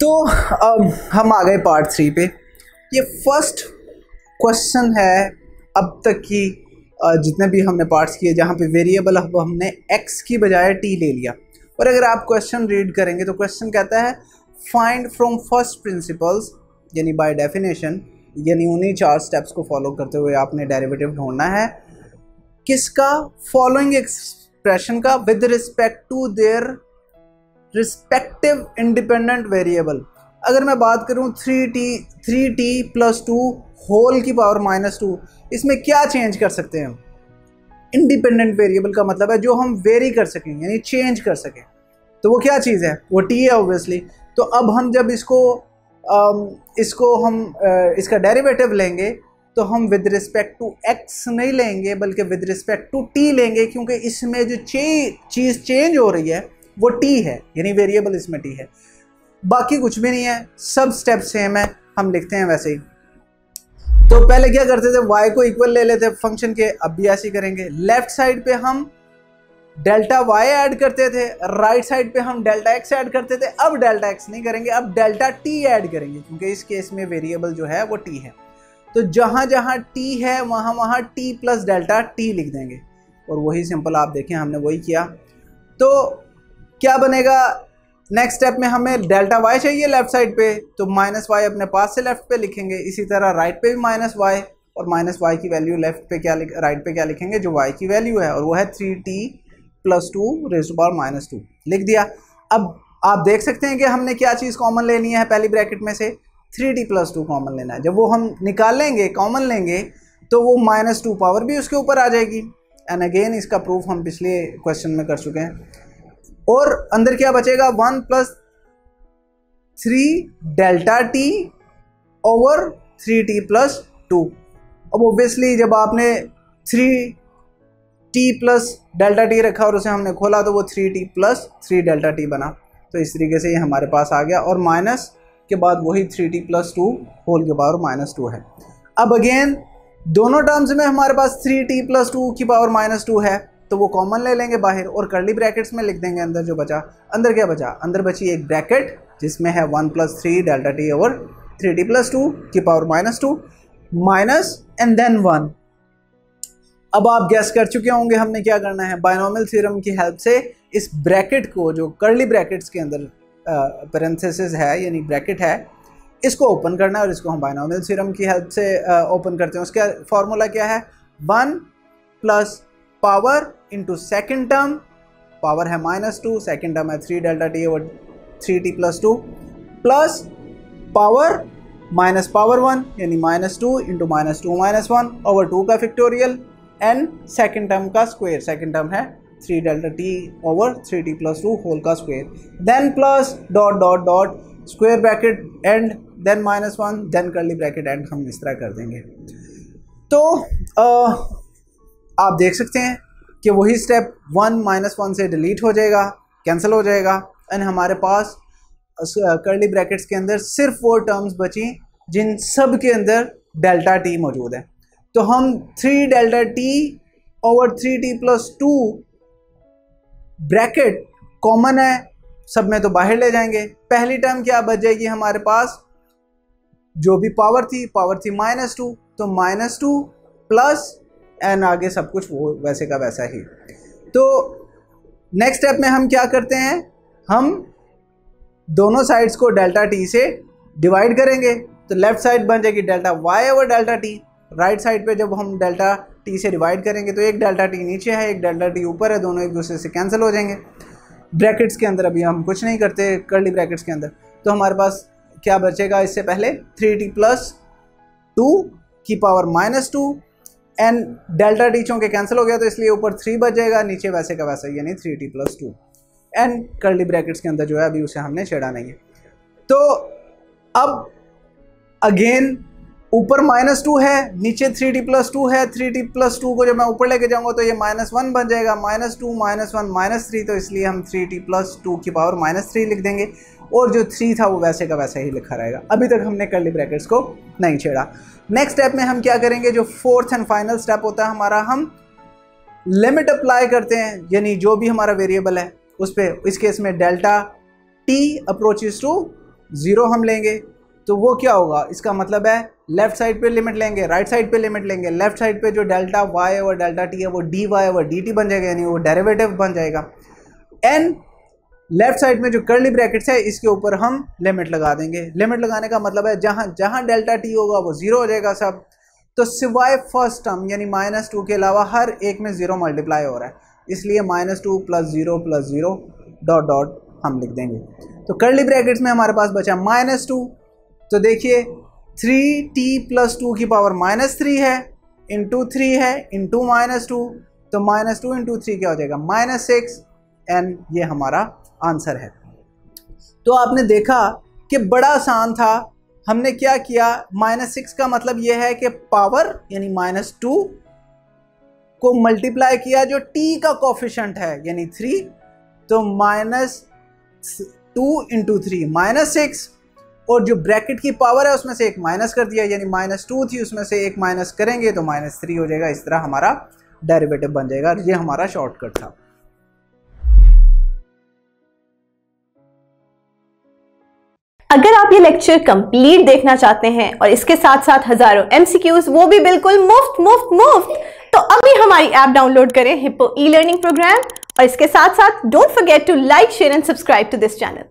तो अब हम आ गए पार्ट थ्री पे। ये फ़र्स्ट क्वेश्चन है अब तक की जितने भी हमने पार्ट्स किए, जहाँ पे वेरिएबल अब हमने एक्स की बजाय टी ले लिया। और अगर आप क्वेश्चन रीड करेंगे तो क्वेश्चन कहता है फाइंड फ्रॉम फ़र्स्ट प्रिंसिपल्स यानी बाय डेफिनेशन यानी उन्हीं चार स्टेप्स को फॉलो करते हुए आपने डेरिवेटिव ढूंढना है। किसका फॉलोइंग एक्सप्रेशन का with respect to their respective independent variable अगर मैं बात करूँ three T three T plus two whole की पावर माइनस टू इसमें क्या चेंज कर सकते हैं हम? इंडिपेंडेंट वेरिएबल का मतलब है जो हम वेरी कर सकें, यानी चेंज कर सकें। तो वो क्या चीज़ है? वो टी है ऑब्वियसली तो अब हम जब इसको इसको हम इसका डेरिवेटिव लेंगे तो हम विद रिस्पेक्ट टू एक्स नहीं लेंगे, बल्कि विद रिस्पेक्ट टू टी लेंगे, क्योंकि इसमें जो चे, चीज़ चेंज हो रही है वो टी है, यानी वेरिएबल इसमें टी है। बाकी कुछ भी नहीं है, सब स्टेप सेम है, हम लिखते हैं वैसे ही। तो पहले क्या करते थे, y को इक्वल ले लेते फ़ंक्शन के, अब भी ऐसे ही करेंगे। लेफ़्ट साइड पे हम डेल्टा y ऐड करते थे राइट साइड पे हम डेल्टा x ऐड करते थे, अब डेल्टा x नहीं करेंगे, अब डेल्टा t ऐड करेंगे, क्योंकि इस केस में वेरिएबल जो है वो t है। तो जहाँ जहाँ t है, वहाँ वहाँ t प्लस डेल्टा t लिख देंगे। और वही सिंपल आप देखें, हमने वही किया। तो क्या बनेगा? नेक्स्ट स्टेप में हमें डेल्टा वाई चाहिए लेफ़्ट साइड पे तो माइनस वाई अपने पास से लेफ़्ट पे लिखेंगे। इसी तरह राइट पे भी माइनस वाई और माइनस वाई की वैल्यू लेफ़्ट पे क्या राइट पे क्या लिखेंगे? जो वाई की वैल्यू है, और वो है three T plus two raise power minus two लिख दिया। अब आप देख सकते हैं कि हमने क्या चीज़ कॉमन लेनी है पहली ब्रैकेट में से? Three T plus two common लेना है। जब वो हम निकाल लेंगे कॉमन लेंगे तो वो माइनस टू पावर भी उसके ऊपर आ जाएगी। एंड अगेन इसका प्रूफ हम पिछले क्वेश्चन में कर चुके हैं। और अंदर क्या बचेगा? One plus three delta T over three T plus two. अब ओब्वियसली जब आपने three T plus delta T रखा और उसे हमने खोला तो वो three T plus three delta T बना। तो इस तरीके से ये हमारे पास आ गया और माइनस के बाद वही three T plus two whole के पावर माइनस टू है। अब अगेन दोनों टर्म्स में हमारे पास थ्री टी प्लस टू की पावर माइनस टू है। तो वो कॉमन ले लेंगे बाहर और करली ब्रैकेट्स में लिख देंगे अंदर जो बचा। अंदर क्या बचा? अंदर बची एक ब्रैकेट जिसमें है one plus three delta T over three T plus two की power minus two minus and then one अब आप गैस कर चुके होंगे हमने क्या करना है। बायनॉमियल थ्योरम की हेल्प से इस ब्रैकेट को, जो करली ब्रैकेट्स के अंदर पेरेंथेसिस है, यानी ब्रैकेट है, इसको ओपन करना है और इसको हम बायनॉमियल थ्योरम की हेल्प से ओपन करते हैं। उसका फॉर्मूला क्या है? One plus power into second term power है माइनस टू सेकेंड टर्म है three delta T over three T plus two plus power minus power one यानी minus two into minus two minus one over two का factorial and second term का square second term है three delta T over three T plus two whole का square then plus dot dot dot square bracket and then minus one then curly bracket and हम इस तरह कर देंगे तो आ, आप देख सकते हैं कि वही स्टेप वन माइनस वन से डिलीट हो जाएगा कैंसिल हो जाएगा। एंड हमारे पास करली ब्रैकेट्स के अंदर सिर्फ़ वो टर्म्स बची जिन सब के अंदर डेल्टा टी मौजूद है। तो हम three delta T over three T plus two bracket common है, सब में तो बाहर ले जाएँगे। पहली टर्म क्या बच जाएगी हमारे पास? जो भी पावर थी पावर थी माइनस टू तो माइनस टू प्लस एंड आगे सब कुछ वो वैसे का वैसा ही। तो नेक्स्ट स्टेप में हम क्या करते हैं? हम दोनों साइड्स को डेल्टा टी से डिवाइड करेंगे। तो लेफ़्ट साइड बन जाएगी delta Y over delta T right side पे जब हम डेल्टा टी से डिवाइड करेंगे तो एक डेल्टा टी नीचे है, एक डेल्टा टी ऊपर है, दोनों एक दूसरे से कैंसिल हो जाएँगे। ब्रैकेट्स के अंदर अभी हम कुछ नहीं करते करली ब्रैकेट्स के अंदर। तो हमारे पास क्या बचेगा इससे पहले? थ्री टी प्लस टू की power minus two and delta T चूँकि कैंसिल हो गया तो इसलिए ऊपर थ्री बच जाएगा नीचे वैसे का वैसा, यानी three T plus two and curly brackets के अंदर जो है, अभी उसे हमने छेड़ा नहीं है। तो अब अगेन ऊपर माइनस टू है, नीचे थ्री टी प्लस टू है थ्री टी प्लस टू को जब मैं ऊपर लेके जाऊँगा तो ये माइनस वन बन जाएगा, minus two minus one minus three तो इसलिए हम थ्री टी प्लस टू की पावर माइनस थ्री लिख देंगे। और जो थ्री था वो वैसे का वैसा ही लिखा रहेगा। अभी तक हमने करली ब्रैकेट्स को नहीं छेड़ा। नेक्स्ट स्टेप में हम क्या करेंगे? जो फोर्थ एंड फाइनल स्टेप होता है हमारा, हम लिमिट अप्लाई करते हैं, यानी जो भी हमारा वेरिएबल है, उस पर इस केस में delta T approaches to zero हम लेंगे। तो वो क्या होगा? इसका मतलब है लेफ़्ट साइड पे लिमिट लेंगे राइट साइड पे लिमिट लेंगे लेफ़्ट साइड पे जो डेल्टा वाई और डेल्टा टी है, वो डी वाई और डी टी बन जाएगा, यानी वो डेरिवेटिव बन जाएगा। एन लेफ़्ट साइड में जो कर्ली ब्रैकेट्स है, इसके ऊपर हम लिमिट लगा देंगे। लिमिट लगाने का मतलब है, जहाँ जहाँ डेल्टा टी होगा, वो ज़ीरो हो जाएगा सब। तो सिवाय फ़र्स्ट टर्म यानी माइनस टू के अलावा हर एक में ज़ीरो मल्टीप्लाई हो रहा है। इसलिए minus two plus zero plus zero dot dot हम लिख देंगे। तो कर्ली ब्रैकेट्स में हमारे पास बचा माइनस टू तो देखिए थ्री टी प्लस टू की पावर माइनस थ्री है इंटू थ्री है इंटू माइनस टू तो माइनस टू इंटू थ्री क्या हो जाएगा? माइनस सिक्स एन ये हमारा आंसर है। तो आपने देखा कि बड़ा आसान था, हमने क्या किया? माइनस सिक्स का मतलब यह है कि पावर, यानी माइनस टू, को मल्टीप्लाई किया जो टी का कॉफिशेंट है, यानी थ्री तो minus two into three, minus six और जो ब्रैकेट की पावर है उसमें से एक माइनस कर दिया, यानी माइनस टू थी, उसमें से एक माइनस करेंगे तो माइनस थ्री हो जाएगा, इस तरह हमारा डेरिवेटिव बन जाएगा, ये हमारा शॉर्टकट था। अगर आप ये लेक्चर कंप्लीट देखना चाहते हैं और इसके साथ साथ हज़ारों एमसीक्यूज वो भी बिल्कुल मुफ़्त मुफ़्त मुफ़्त तो अभी हमारी ऐप डाउनलोड करें हिप्पो ई लर्निंग प्रोग्राम और इसके साथ साथ don't forget to like share and subscribe to this channel